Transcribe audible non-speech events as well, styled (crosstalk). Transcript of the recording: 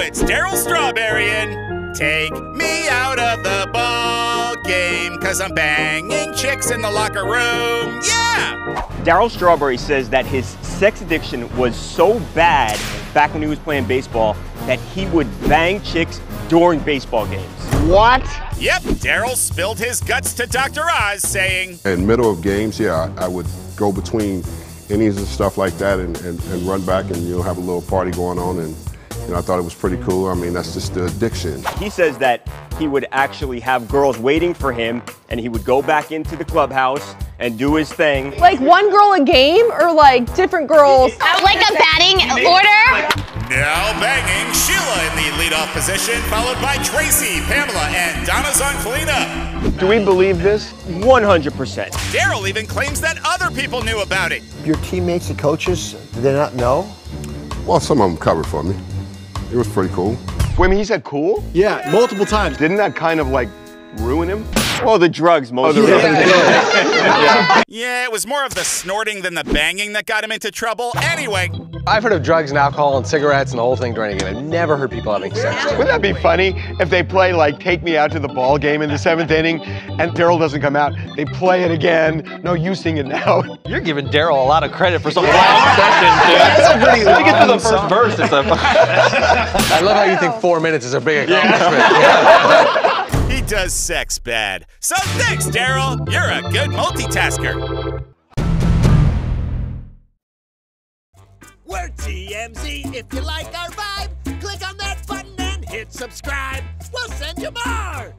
it's Darryl Strawberry and take me out of the ball game, cause I'm banging chicks in the locker room. Yeah! Darryl Strawberry says that his sex addiction was so bad back when he was playing baseball that he would bang chicks during baseball games. What? Yep, Darryl spilled his guts to Dr. Oz, saying, In middle of games, yeah, I, I would go between innings and stuff like that and, and, and run back and, you know, have a little party going on. And, you know, I thought it was pretty cool. I mean, that's just the addiction. He says that he would actually have girls waiting for him and he would go back into the clubhouse and do his thing. Like one girl a game or like different girls? Uh, like a batting order? Now banging Sheila in the leadoff position, followed by Tracy, Pamela, and Donna's on cleanup. Do we believe this? 100%. Darryl even claims that other people knew about it. Your teammates and coaches, did they not know? Well, some of them covered for me. It was pretty cool. Wait, I mean, he said cool? Yeah, multiple times. Didn't that kind of like ruin him? Oh, the drugs mostly. Yeah, it was more of the snorting than the banging that got him into trouble. Anyway, I've heard of drugs and alcohol and cigarettes and the whole thing during a game. I've never heard people having sex. Wouldn't that be funny if they play like Take Me Out to the Ball game in the seventh inning and Darryl doesn't come out? They play it again. No, you sing it now. (laughs) You're giving Darryl a lot of credit for some long session, dude. That's a pretty Let me get to the long first song. verse. It's a (laughs) I love how you think four minutes is a big accomplishment. (laughs) he does sex bad. So thanks, Darryl. You're a good multitasker. We're TMZ. If you like our vibe, click on that button and hit subscribe. We'll send you more.